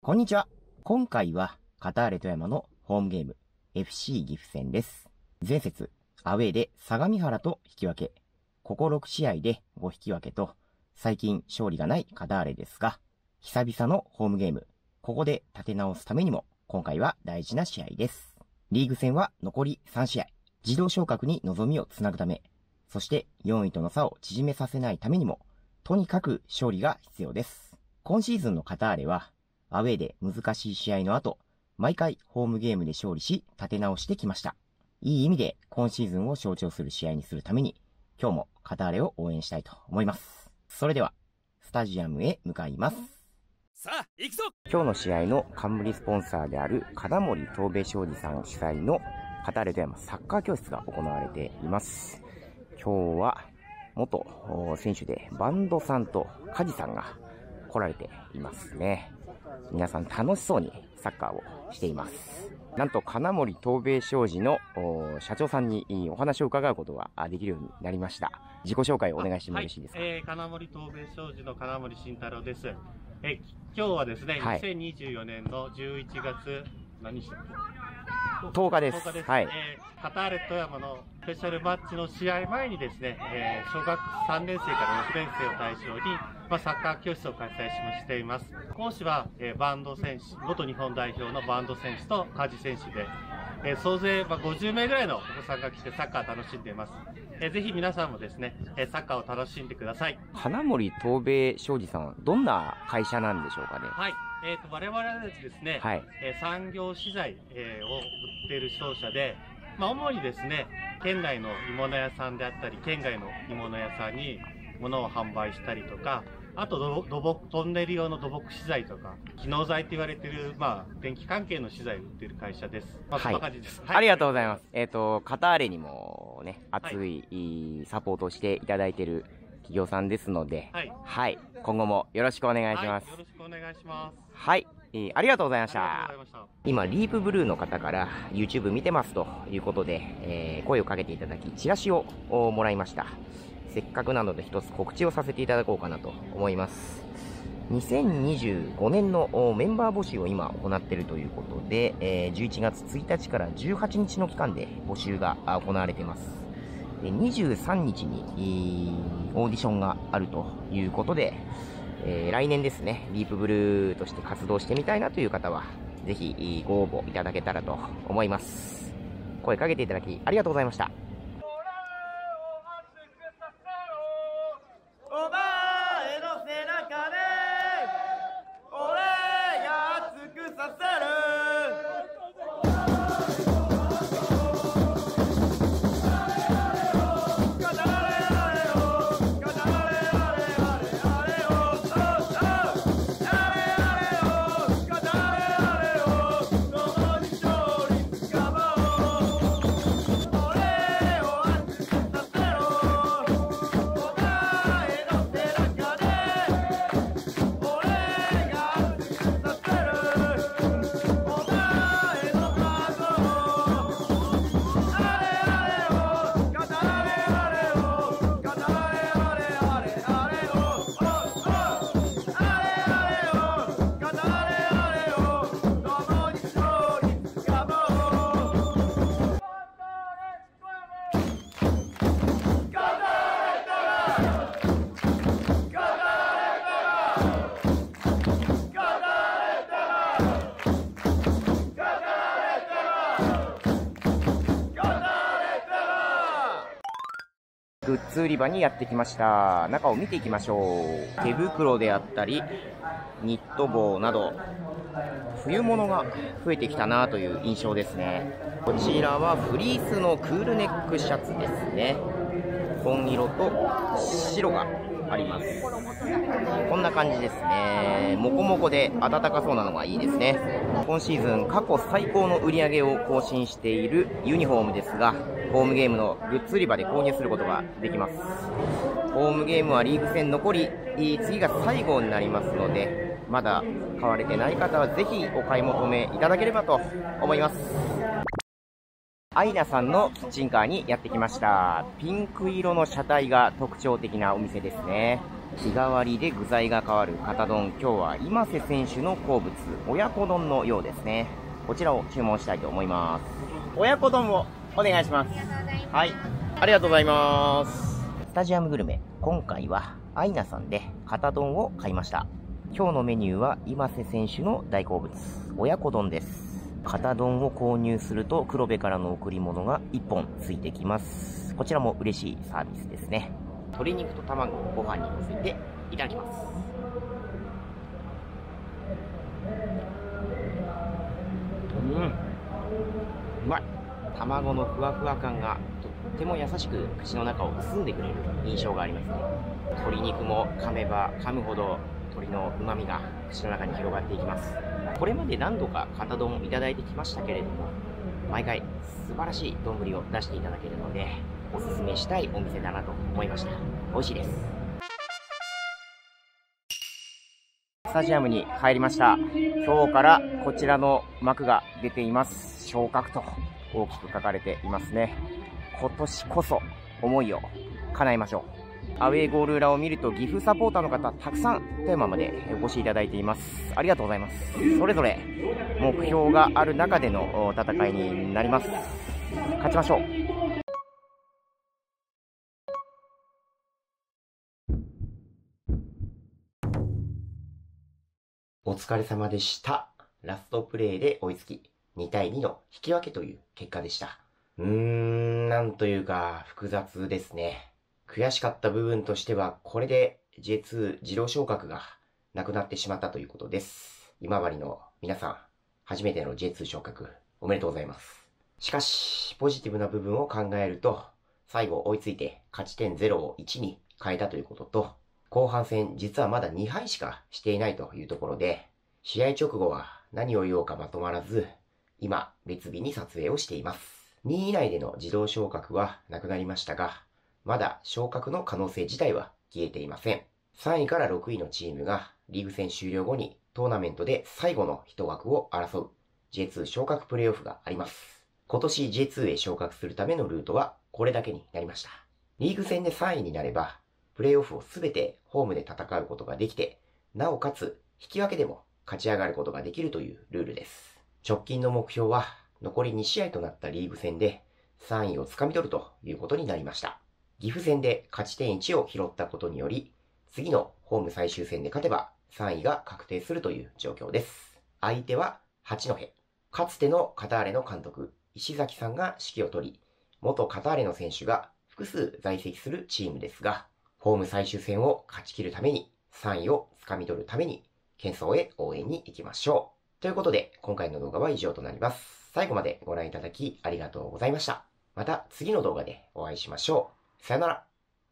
こんにちは。今回は、カターレ富山のホームゲーム、FC 岐阜戦です。前節、アウェーで相模原と引き分け、ここ6試合で5引き分けと、最近勝利がないカターレですが、久々のホームゲーム、ここで立て直すためにも、今回は大事な試合です。リーグ戦は残り3試合、自動昇格に望みをつなぐため、そして4位との差を縮めさせないためにも、とにかく勝利が必要です。今シーズンのカターレは、アウェーで難しい試合の後、毎回ホームゲームで勝利し、立て直してきました。いい意味で今シーズンを象徴する試合にするために、今日もカターレを応援したいと思います。それでは、スタジアムへ向かいます。さあ行くぞ今日の試合の冠スポンサーである金森東米商事さん主催のカターレ富山サッカー教室が行われています。今日は元お選手でバンドさんとカジさんが来られていますね。皆さん楽しそうにサッカーをしています。なんと金森東米商事のお社長さんにお話を伺うことがあできるようになりました。自己紹介をお願いしてもよろしいですか、はい、えー、金森東米商事の金森慎太郎です。えー、今日はですね、はい2024年の11月、何して10日です10日です。はいえーカターレ富山のスペシャルマッチの試合前にですね、えー小学3年生から6年生を対象に、まあ、サッカー教室を開催しましています。講師は、えーバンド選手、元日本代表のバンド選手とカジ選手で、えー総勢、まあ、50名ぐらいのお子さんが来てサッカー楽しんでいます。えーぜひ皆さんもですね、えーサッカーを楽しんでください。金森東米商事さん、どんな会社なんでしょうかねはい。えっ、と、我々はですね、はい。えー産業資材、えーを売っている商社で、まあ、主にですね、県内の鋳物屋さんであったり、県外の鋳物屋さんに物を販売したりとか、あと土土木、トンネル用の土木資材とか、機能材と言われている、まあ、電気関係の資材を売っている会社です。まあ、そんな感じです。ありがとうごいざいます。えっ、と、カターレにもね、熱い、いいサポートをしていただいている企業さんですので、はい。はい。今後もよろしくお願いします。はい、よろしくお願いします。はい。えーありがとうございましあたした。今、リープブルーの方から YouTube 見てますということで、えー声をかけていただき、チラシをおもらいました。せっかくなので一つ告知をさせていただこうかなと思います。2025年のメンバー募集を今行っているということで、え11月1日から18日の期間で募集が行われています。23日に、オーディションがあるということで、え来年ですね、リープブルーとして活動してみたいなという方は、ぜひご応募いただけたらと思います。声かけていただきありがとうございました。グッズ売り場にやってきました。中を見ていきましょう。手袋であったり、ニット帽など、冬物が増えてきたなという印象ですね。こちらはフリースのクールネックシャツですね。紺色と白があります。こんな感じですね。モコモコで暖かそうなのがいいですね。今シーズン過去最高の売り上げを更新しているユニフォームですが、ホームゲームのグッズ売り場で購入することができます。ホームゲームはリーグ戦残り、次が最後になりますので、まだ買われてない方はぜひお買い求めいただければと思います。アイナさんのキッチンカーにやってきました。ピンク色の車体が特徴的なお店ですね。日替わりで具材が変わる肩丼。今日は今瀬選手の好物、親子丼のようですね。こちらを注文したいと思います。親子丼をお願いします。はい。ありがとうございます。スタジアムグルメ、今回はアイナさんで肩丼を買いました。今日のメニューは今瀬選手の大好物、親子丼です。肩丼を購入すると黒部からの贈り物が1本ついてきます。こちらも嬉しいサービスですね。鶏肉と卵をご飯に乗せていただきます。うん。うまい。卵のふわふわ感がとっても優しく口の中を包んでくれる印象がありますね。鶏肉も噛めば噛むほど鶏の旨味が口の中に広がっていきます。これまで何度か片丼をいただいてきましたけれども、毎回素晴らしい丼を出していただけるので、おすすめしたいお店だなと思いました。美味しいです。スタジアムに入りました。今日からこちらの幕が出ています。昇格と大きく書かれていますね。今年こそ思いを叶えましょう。アウェーゴール裏を見ると岐阜サポーターの方たくさん富山までお越しいただいています。ありがとうございます。それぞれ目標がある中での戦いになります。勝ちましょう。お疲れ様でした。ラストプレーで追いつき、2対2の引き分けという結果でした。うーん、なんというか複雑ですね。悔しかった部分としては、これで J2 自動昇格がなくなってしまったということです。今治の皆さん、初めての J2 昇格、おめでとうございます。しかし、ポジティブな部分を考えると、最後追いついて勝ち点0を1に変えたということと、後半戦実はまだ2敗しかしていないというところで、試合直後は何を言おうかまとまらず、今別日に撮影をしています。2位以内での自動昇格はなくなりましたが、まだ昇格の可能性自体は消えていません。3位から6位のチームがリーグ戦終了後にトーナメントで最後の1枠を争う J2 昇格プレイオフがあります。今年 J2 へ昇格するためのルートはこれだけになりました。リーグ戦で3位になれば、プレイオフをすべてホームで戦うことができて、なおかつ引き分けでも勝ち上がることができるというルールです。直近の目標は残り2試合となったリーグ戦で3位をつかみ取るということになりました。岐阜戦で勝ち点1を拾ったことにより、次のホーム最終戦で勝てば3位が確定するという状況です。相手は八戸。かつてのカターレの監督、石崎さんが指揮を取り、元カターレの選手が複数在籍するチームですが、ホーム最終戦を勝ち切るために、3位を掴み取るために、喧騒へ応援に行きましょう。ということで、今回の動画は以上となります。最後までご覧いただきありがとうございました。また次の動画でお会いしましょう。さよなら。